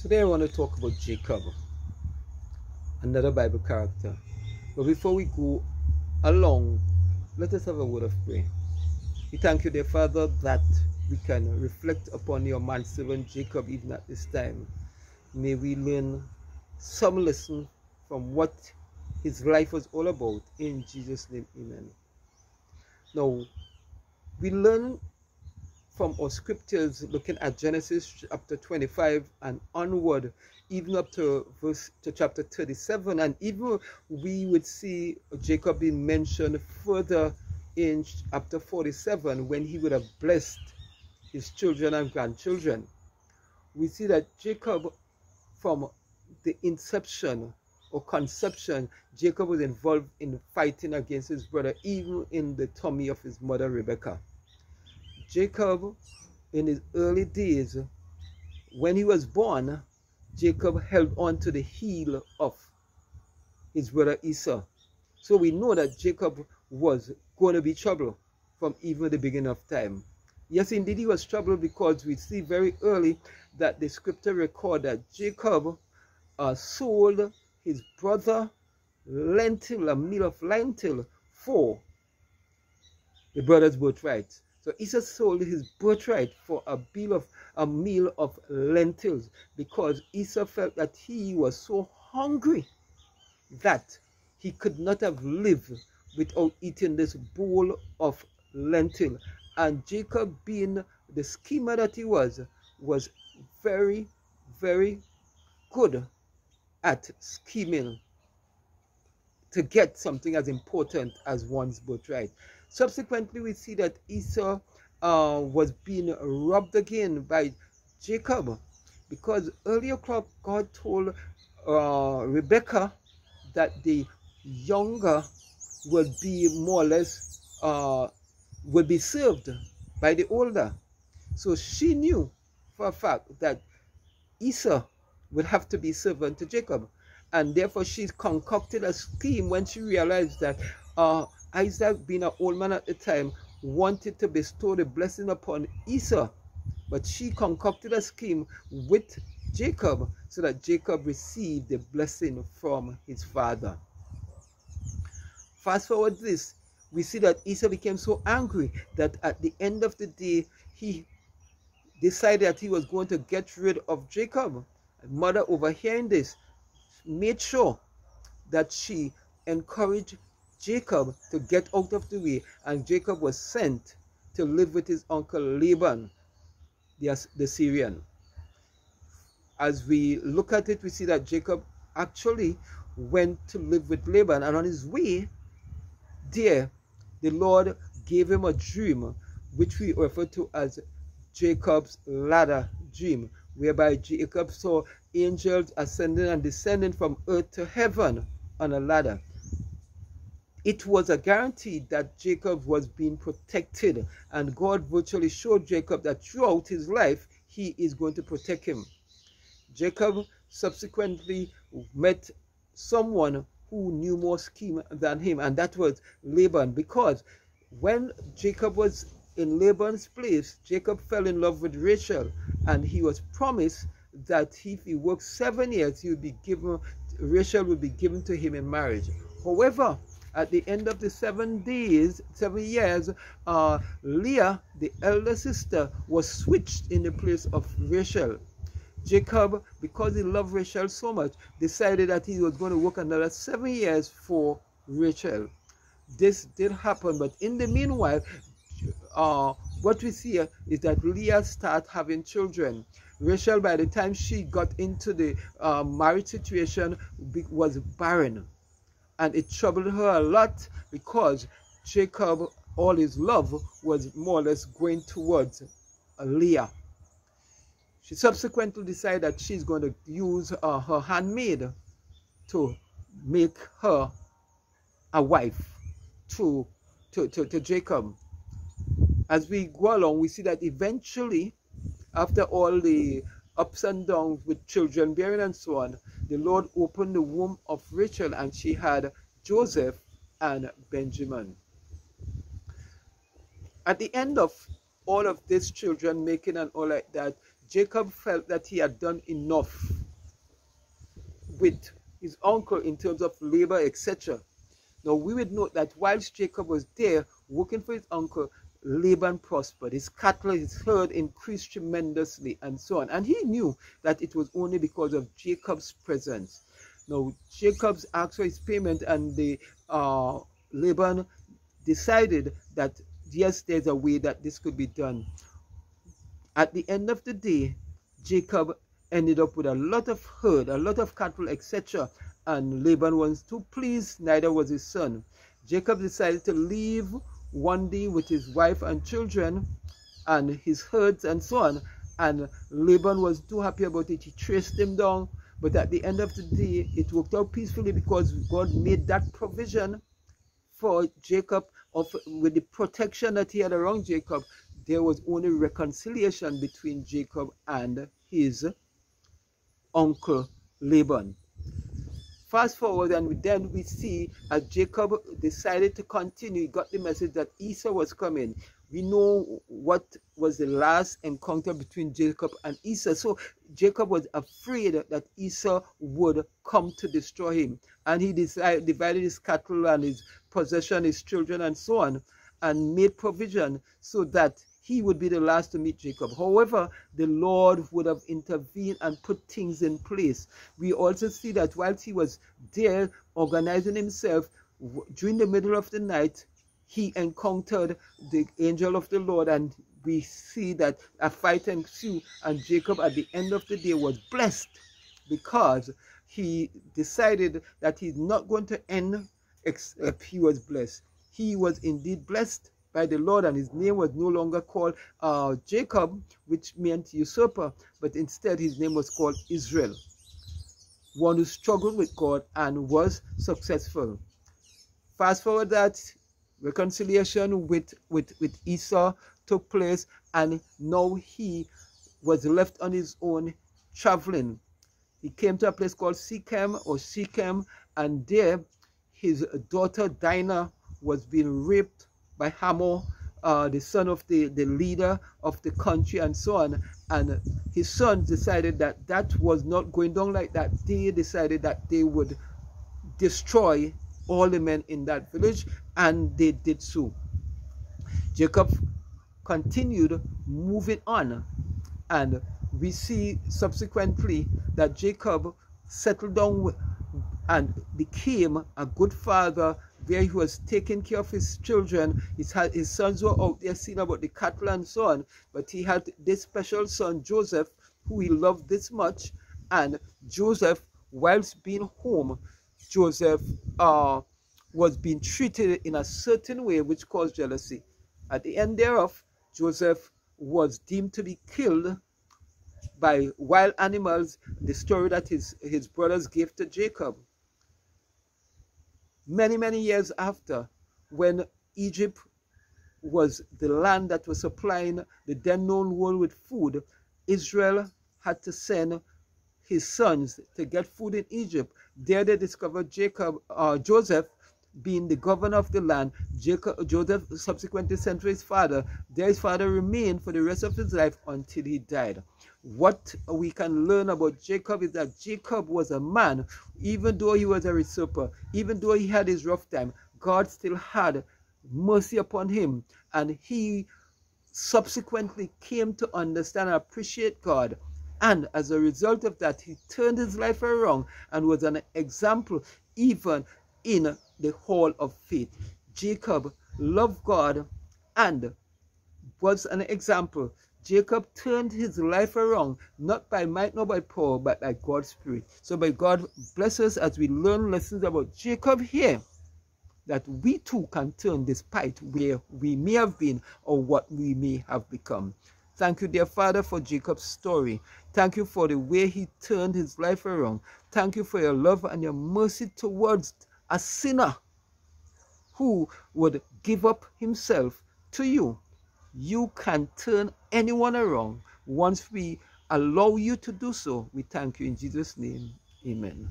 Today I want to talk about Jacob, another Bible character. But before we go along, let us have a word of prayer. We thank you, dear Father, that we can reflect upon your manservant Jacob even at this time. May we learn some lesson from what his life was all about. In Jesus' name, amen. Now, we learn from our scriptures looking at Genesis chapter 25 and onward, even up to verse to chapter 37, and even we would see Jacob being mentioned further in chapter 47 when he would have blessed his children and grandchildren. We see that Jacob, from the inception or conception, Jacob was involved in fighting against his brother, even in the tummy of his mother Rebecca. Jacob, in his early days, when he was born, Jacob held on to the heel of his brother Esau. So we know that Jacob was going to be trouble from even the beginning of time. Yes, indeed, he was troubled because we see very early that the scripture record that Jacob uh, sold his brother lentil, a meal of lentil, for the brother's birthright. So Esau sold his birthright for a meal of a meal of lentils because Esau felt that he was so hungry that he could not have lived without eating this bowl of lentil. And Jacob, being the schemer that he was, was very, very good at scheming to get something as important as one's birthright. Subsequently, we see that Esau uh, was being robbed again by Jacob because earlier God told uh, Rebecca that the younger would be more or less uh, would be served by the older. So she knew for a fact that Esau would have to be servant to Jacob. And therefore she concocted a scheme when she realized that uh, Isaac, being an old man at the time, wanted to bestow the blessing upon Esau. But she concocted a scheme with Jacob so that Jacob received the blessing from his father. Fast forward this, we see that Esau became so angry that at the end of the day, he decided that he was going to get rid of Jacob. Mother, overhearing this, made sure that she encouraged Jacob to get out of the way, and Jacob was sent to live with his uncle Laban, the, the Syrian. As we look at it, we see that Jacob actually went to live with Laban, and on his way there, the Lord gave him a dream, which we refer to as Jacob's ladder dream, whereby Jacob saw angels ascending and descending from earth to heaven on a ladder it was a guarantee that Jacob was being protected, and God virtually showed Jacob that throughout his life he is going to protect him. Jacob subsequently met someone who knew more scheme than him, and that was Laban, because when Jacob was in Laban's place, Jacob fell in love with Rachel, and he was promised that if he worked seven years, he would be given Rachel would be given to him in marriage. However, at the end of the seven days, seven years, uh, Leah, the elder sister, was switched in the place of Rachel. Jacob, because he loved Rachel so much, decided that he was going to work another seven years for Rachel. This did happen, but in the meanwhile, uh, what we see is that Leah started having children. Rachel, by the time she got into the uh, marriage situation, was barren and it troubled her a lot because Jacob, all his love was more or less going towards Leah. She subsequently decided that she's going to use uh, her handmaid to make her a wife to, to, to, to Jacob. As we go along, we see that eventually, after all the ups and downs with children bearing and so on, the Lord opened the womb of Rachel and she had Joseph and Benjamin. At the end of all of these children making and all like that, Jacob felt that he had done enough with his uncle in terms of labor, etc. Now we would note that whilst Jacob was there working for his uncle, Laban prospered. His cattle, his herd increased tremendously, and so on. And he knew that it was only because of Jacob's presence. Now, Jacob's asked for his payment, and the uh, Laban decided that yes, there's a way that this could be done. At the end of the day, Jacob ended up with a lot of herd, a lot of cattle, etc. And Laban was too pleased, neither was his son. Jacob decided to leave one day with his wife and children and his herds and so on. And Laban was too happy about it. He traced him down. But at the end of the day, it worked out peacefully because God made that provision for Jacob of with the protection that he had around Jacob. There was only reconciliation between Jacob and his uncle Laban. Fast forward and then we see as Jacob decided to continue, he got the message that Esau was coming. We know what was the last encounter between Jacob and Esau. So Jacob was afraid that Esau would come to destroy him. And he decided, divided his cattle and his possession, his children and so on, and made provision so that he would be the last to meet Jacob. However, the Lord would have intervened and put things in place. We also see that whilst he was there organizing himself, during the middle of the night, he encountered the angel of the Lord and we see that a fight ensued and Jacob at the end of the day was blessed because he decided that he's not going to end except he was blessed. He was indeed blessed by the Lord, and his name was no longer called uh, Jacob, which meant usurper, but instead his name was called Israel, one who struggled with God and was successful. Fast forward that reconciliation with, with, with Esau took place, and now he was left on his own traveling. He came to a place called Shechem or Shechem, and there his daughter Dinah was being raped by Hamor, uh, the son of the, the leader of the country and so on. And his sons decided that that was not going down like that. They decided that they would destroy all the men in that village and they did so. Jacob continued moving on and we see subsequently that Jacob settled down and became a good father where he was taking care of his children. His, his sons were out there seeing about the cattle and so on. But he had this special son, Joseph, who he loved this much. And Joseph, whilst being home, Joseph uh, was being treated in a certain way which caused jealousy. At the end thereof, Joseph was deemed to be killed by wild animals, the story that his, his brothers gave to Jacob many, many years after, when Egypt was the land that was supplying the then known world with food, Israel had to send his sons to get food in Egypt. There they discovered Jacob, uh, Joseph, being the governor of the land. Jacob, Joseph subsequently sent to his father. There his father remained for the rest of his life until he died. What we can learn about Jacob is that Jacob was a man, even though he was a usurper, even though he had his rough time, God still had mercy upon him. And he subsequently came to understand and appreciate God. And as a result of that, he turned his life around and was an example even in the hall of faith. Jacob loved God and was an example Jacob turned his life around, not by might nor by power, but by God's Spirit. So may God bless us as we learn lessons about Jacob here, that we too can turn despite where we may have been or what we may have become. Thank you, dear Father, for Jacob's story. Thank you for the way he turned his life around. Thank you for your love and your mercy towards a sinner who would give up himself to you you can turn anyone around once we allow you to do so. We thank you in Jesus' name. Amen.